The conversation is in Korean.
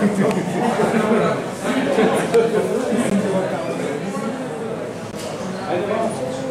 아 그렇죠.